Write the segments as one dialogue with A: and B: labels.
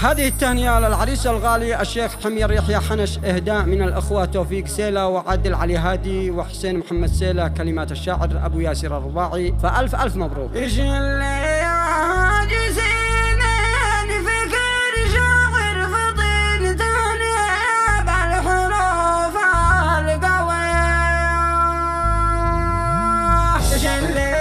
A: هذه التهنئة للعريس الغالي الشيخ حمير يحيى حنش إهداء من الأخوة توفيق سيلة وعادل علي هادي وحسين محمد سيلة كلمات الشاعر أبو ياسر الرباعي. فألف ألف مبروك.
B: حصريا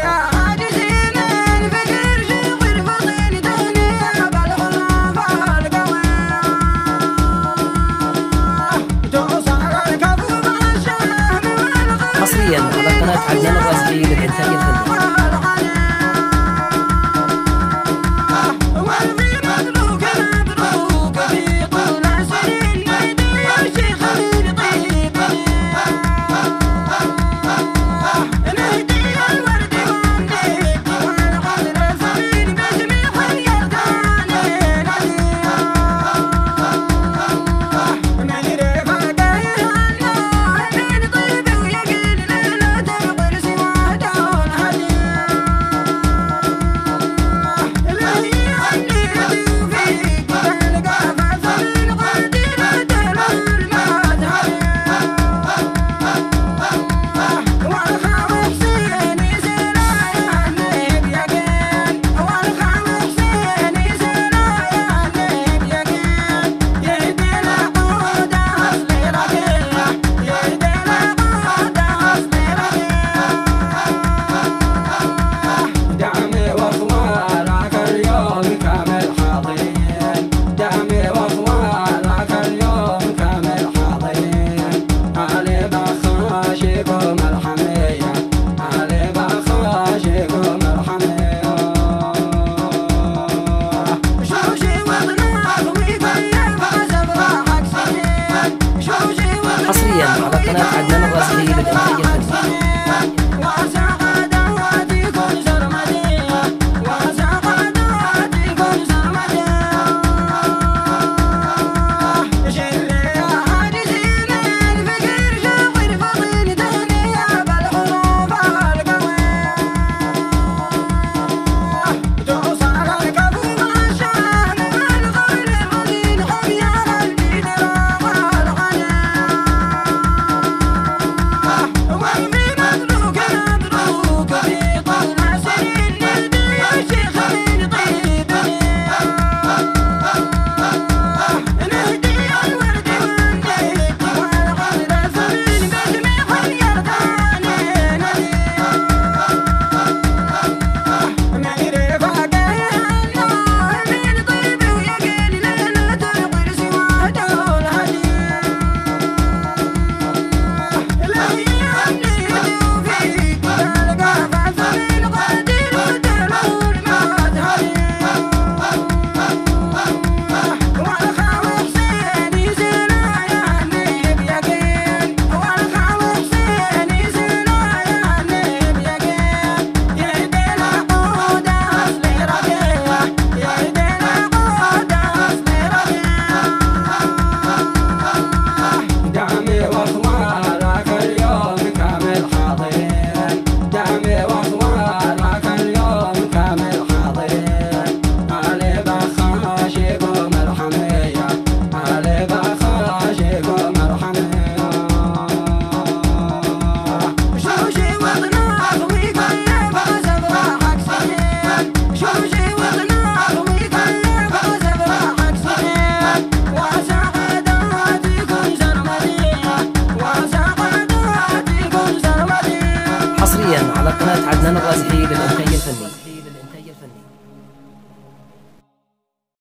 B: على قناة عدنان الرازقي للإنتاج الفني